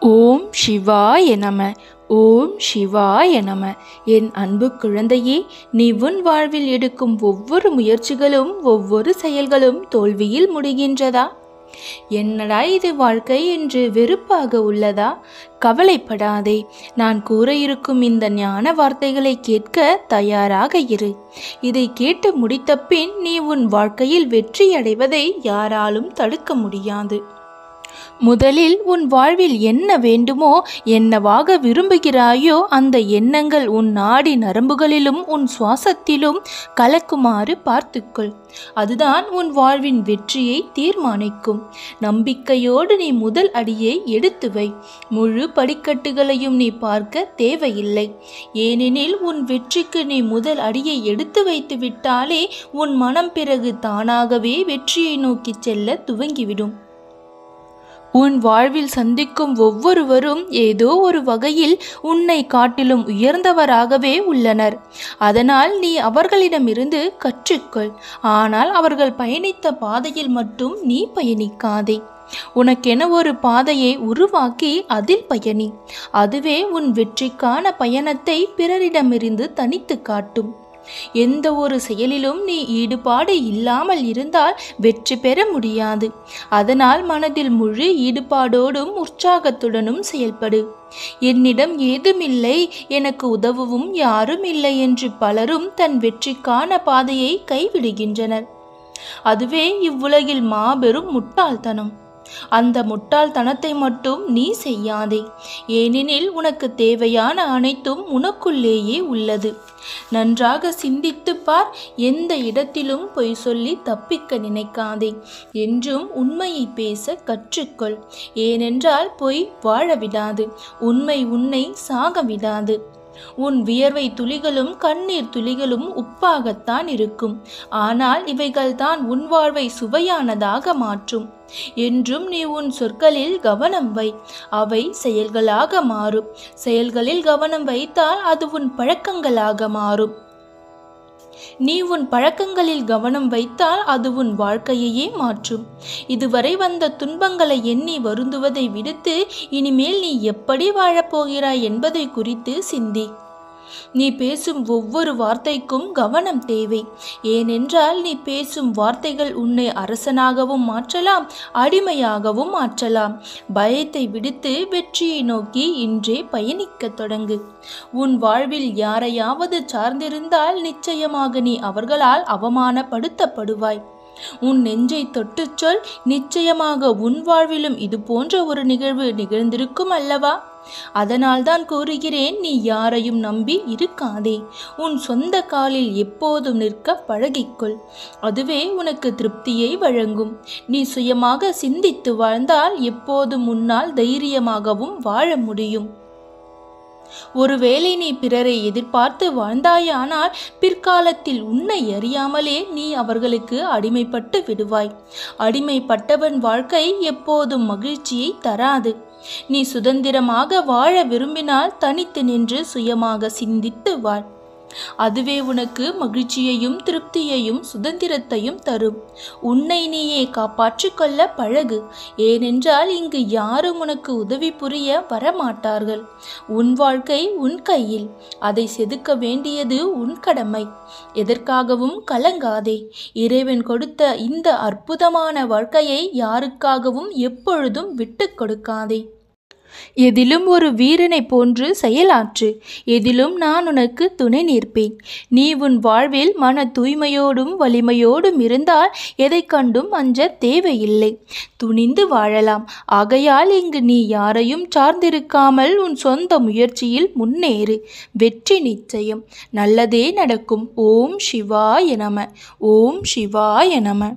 ஓம் சிவாய நம ஓம் சிவாய நம. என் அன்பு குழந்தையே நீ உன் வாழ்வில் எடுக்கும் ஒவ்வொரு முயற்சிகளும் ஒவ்வொரு செயல்களும் தோல்வியில் முடிகின்றதா? என்னடா இது வாழ்க்கை என்று வெறுப்பாக உள்ளதா? கவலைப்படாதே நான் கூற இருக்கும் இந்த ஞான வார்த்தைகளை கேட்க தயாராக இரு. இதை கேட்டு முடித்த பின் நீ உன் வாழ்க்கையில் வெற்றி அடைவதை யாராலும் தடுக்க முடியாது. முதலில் உன் வாழ்வில் என்ன வேண்டுமோ என்னவாக விரும்புகிறாயோ அந்த எண்ணங்கள் உன் நாடி நரம்புகளிலும் உன் சுவாசத்திலும் கலக்குமாறு பார்த்துக்கொள். அதுதான் உன் வாழ்வின் வெற்றியை தீர்மானிக்கும். நம்பிக்கையோடு நீ முதல் அடியை எடுத்து வை. முழு படிக்கட்டுகளையும் நீ பார்க்க தேவையில்லை. ஏனெனில் உன் வெற்றிக்கு நீ முதல் அடியை எடுத்து வைத்து விட்டாலே உன் மனம் பிறகு தானாகவே வெற்றியை நோக்கி செல்ல துவங்கிவிடும். உன் வாழ்வில் சந்திக்கும் ஒவ்வொருவரும் ஏதோ ஒரு வகையில் உன்னை காட்டிலும் உயர்ந்தவராகவே உள்ளனர். அதனால் நீ அவர்களிடமிருந்து கற்றுக்கொள். ஆனால் அவர்கள் பயணித்த பாதையில் மட்டும் நீ பயணிக்காதே. உனக்கென ஒரு பாதையை உருவாக்கி அதில் பயணி. அதுவே உன் வெற்றிக்கான பயணத்தை பிறரிடமிருந்து தனித்து காட்டும். எந்த ஒரு செயலிலும் நீ ஈடுபாடு இல்லாமல் இருந்தால் வெற்றி பெற முடியாது. அதனால் மனதில் முழு ஈடுபாடோடும் உற்சாகத்துடனும் செயல்படு. என்னிடம் ஏதுமில்லை எனக்கு உதவவும் யாரும் இல்லை என்று பலரும் தன் வெற்றிக்கான பாதையை கைவிடுகின்றனர். அதுவே இவ்வுலகில் மாபெரும் முட்டாள்தனம். அந்த முட்டாள்தனத்தை மட்டும் நீ செய்யாதே. ஏனெனில் உனக்கு தேவையான அனைத்தும் உனக்குள்ளேயே உள்ளது. நன்றாக சிந்தித்துப் பார் எந்த இடத்திலும் பொய் சொல்லி தப்பிக்க நினைக்காதே என்றும் உண்மையை பேச கற்றுக்கொள். ஏனென்றால் பொய் வாழ விடாது உண்மை உன்னை சாக விடாது உன் வியர்வை துளிகளும் கண்ணீர் துளிகளும் உப்பாகத்தான் இருக்கும். ஆனால் இவைகள்தான் உன் வாழ்வை சுவையானதாக மாற்றும். என்றும் நீ உன் சொற்களில் கவனம் வை. அவை செயல்களாக மாறும். செயல்களில் கவனம் வைத்தால் அது உன் பழக்கங்களாக மாறும். நீ உன் பழக்கங்களில் கவனம் வைத்தால் அது உன் வாழ்க்கையையே மாற்றும். இதுவரை வந்த துன்பங்களை எண்ணி வருந்துவதை விடுத்து இனிமேல் நீ எப்படி வாழப்போகிறாய் என்பதை குறித்து சிந்தி. நீ பேசும் ஒவ்வொரு வார்த்தைக்கும் கவனம் தேவை. ஏனென்றால் நீ பேசும் வார்த்தைகள் உன்னை அரசனாகவும் மாற்றலாம் அடிமையாகவும் மாற்றலாம். பயத்தை விடுத்து வெற்றியை நோக்கி இன்றே பயணிக்கத் தொடங்கு. உன் வாழ்வில் யாரையாவது சார்ந்திருந்தால் நிச்சயமாக நீ அவர்களால் அவமானப்படுத்தப்படுவாய். உன் நெஞ்சை தொட்டுச் சொல் நிச்சயமாக உன் வாழ்விலும் இது போன்ற ஒரு நிகழ்வு நிகழ்ந்திருக்கும் அல்லவா? அதனால்தான் கூறுகிறேன் நீ யாரையும் நம்பி இருக்காதே. உன் சொந்த காலில் எப்போதும் நிற்க பழகிக்கொள். அதுவே உனக்கு திருப்தியை வழங்கும். நீ சுயமாக சிந்தித்து வாழ்ந்தால் எப்போதும் உன்னால் தைரியமாகவும் வாழ முடியும். ஒருவேளை நீ பிறரை எதிர்பார்த்து வாழ்ந்தாயானால் பிற்காலத்தில் உன்னை அறியாமலே நீ அவர்களுக்கு அடிமைப்பட்டு விடுவாய். அடிமைப்பட்டவன் வாழ்க்கை எப்போதும் மகிழ்ச்சியை தராது. நீ சுதந்திரமாக வாழ விரும்பினால் தனித்து நின்று சுயமாக சிந்தித்து வாழ். அதுவே உனக்கு மகிழ்ச்சியையும் திருப்தியையும் சுதந்திரத்தையும் தரும். உன்னை நீயே காப்பாற்றிக் கொள்ள பழகு. ஏனென்றால் இங்கு யாரும் உனக்கு உதவி புரிய வரமாட்டார்கள். உன் வாழ்க்கை உன் கையில். அதை செதுக்க வேண்டியது உன் கடமை. எதற்காகவும் கலங்காதே. இறைவன் கொடுத்த இந்த அற்புதமான வாழ்க்கையை யாருக்காகவும் எப்பொழுதும் விட்டு கொடுக்காதே. எதிலும் ஒரு வீரனை போன்று செயலாற்று. எதிலும் நான் உனக்கு துணை நிற்பேன். நீ உன் வாழ்வில் மன தூய்மையோடும் வலிமையோடும் இருந்தால் எதை கண்டும் அஞ்ச தேவையில்லை. துணிந்து வாழலாம். ஆகையால் இங்கு நீ யாரையும் சார்ந்திருக்காமல் உன் சொந்த முயற்சியில் முன்னேறு. வெற்றி நிச்சயம். நல்லதே நடக்கும். ஓம் சிவாய நம. ஓம் சிவாய நம.